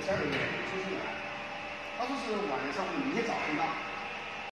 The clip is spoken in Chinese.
三个月出去玩，他说是晚上。